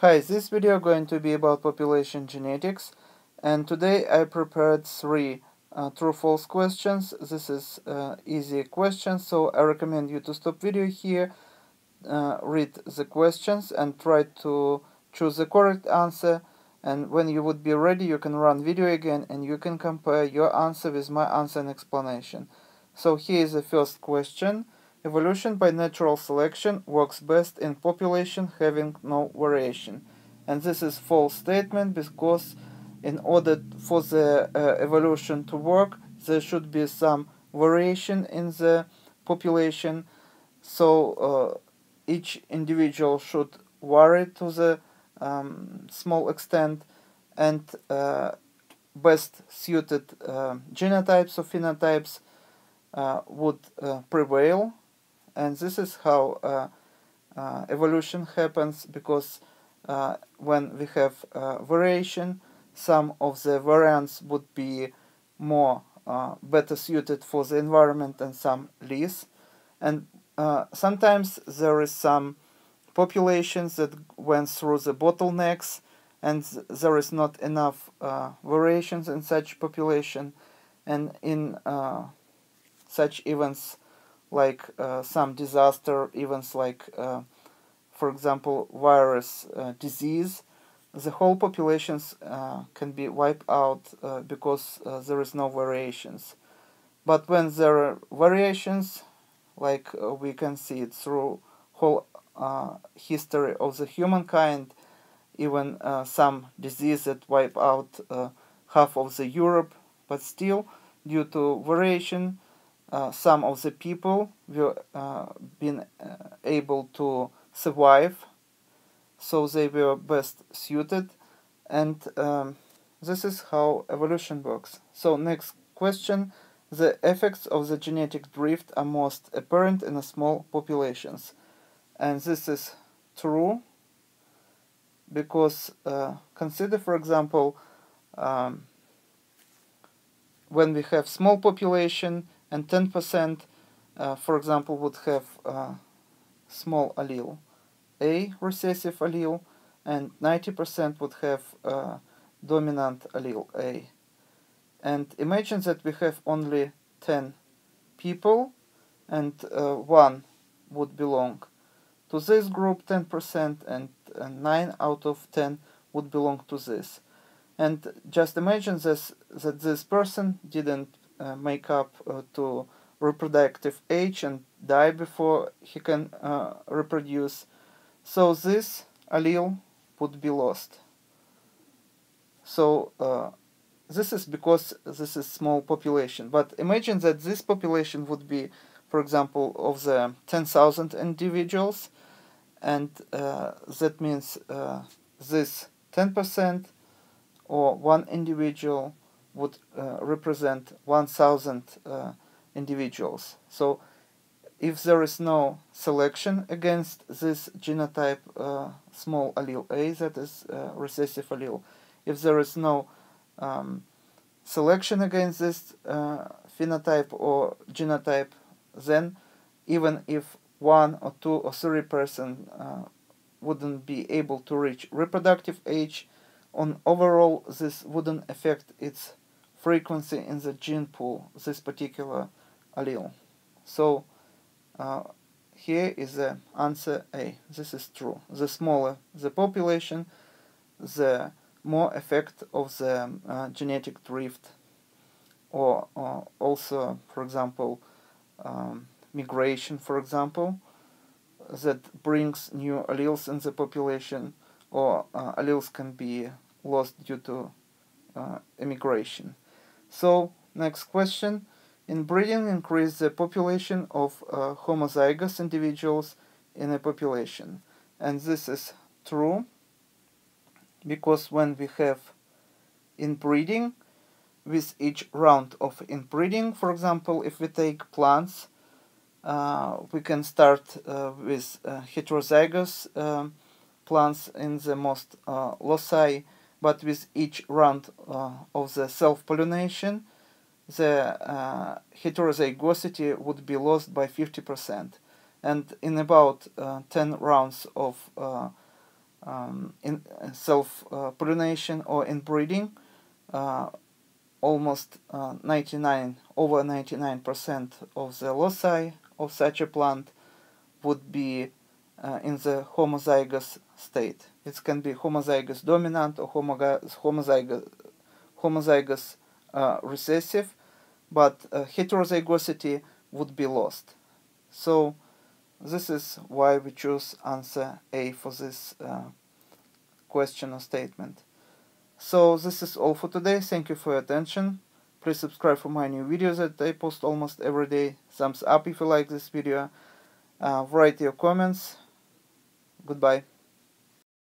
Hi, this video going to be about population genetics and today I prepared three uh, true-false questions. This is uh, easy question so I recommend you to stop video here, uh, read the questions and try to choose the correct answer and when you would be ready you can run video again and you can compare your answer with my answer and explanation. So here is the first question. Evolution by natural selection works best in population having no variation. And this is false statement because in order for the uh, evolution to work, there should be some variation in the population. So uh, each individual should vary to the um, small extent and uh, best suited uh, genotypes or phenotypes uh, would uh, prevail and this is how uh, uh, evolution happens because uh, when we have variation some of the variants would be more better suited for the environment and some less. And sometimes there is some populations that went through the bottlenecks and there is not enough uh, variations in such population. And in uh, such events like uh, some disaster events like uh, for example virus uh, disease the whole populations uh, can be wiped out uh, because uh, there is no variations. But when there are variations like we can see it through whole history of the humankind even some disease that wipe out half of the Europe but still due to variation uh, some of the people were uh, been uh, able to survive so they were best suited. And um, this is how evolution works. So next question. The effects of the genetic drift are most apparent in small populations. And this is true because uh, consider for example um, when we have small population and 10% uh, for example would have uh, small allele. A recessive allele and 90% would have uh, dominant allele A. And imagine that we have only 10 people and uh, one would belong to this group 10% and 9 out of 10 would belong to this. And just imagine this that this person didn't make up uh, to reproductive age and die before he can uh, reproduce. So this allele would be lost. So uh, this is because this is small population. But imagine that this population would be, for example, of the 10,000 individuals, and uh, that means uh, this 10% or one individual would uh, represent 1000 uh, individuals. So if there is no selection against this genotype uh, small allele A, that is uh, recessive allele, if there is no um, selection against this uh, phenotype or genotype, then even if one or two or three person uh, wouldn't be able to reach reproductive age, on overall this wouldn't affect its frequency in the gene pool, this particular allele. So uh, here is the answer A. This is true. The smaller the population, the more effect of the uh, genetic drift or, or, also, for example, um, migration, for example, that brings new alleles in the population or uh, alleles can be lost due to uh, immigration. So, next question. Inbreeding increase the population of uh, homozygous individuals in a population. And this is true because when we have inbreeding, with each round of inbreeding, for example, if we take plants, uh, we can start uh, with uh, heterozygous um, plants in the most uh, loci but with each round uh, of the self-pollination, the uh, heterozygosity would be lost by 50%. And in about uh, 10 rounds of uh, um, in self-pollination or inbreeding, almost 99 over 99% of the loci of such a plant would be uh, in the homozygous state. It can be homozygous dominant or homozygous, homozygous uh, recessive, but uh, heterozygosity would be lost. So this is why we choose answer A for this uh, question or statement. So this is all for today. Thank you for your attention. Please subscribe for my new videos that I post almost every day. Thumbs up if you like this video. Uh, write your comments. Goodbye.